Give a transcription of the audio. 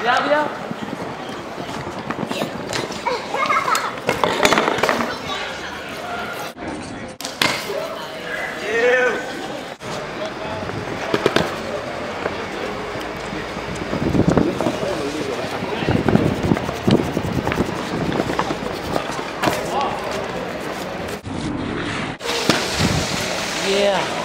Flavia? Yeah.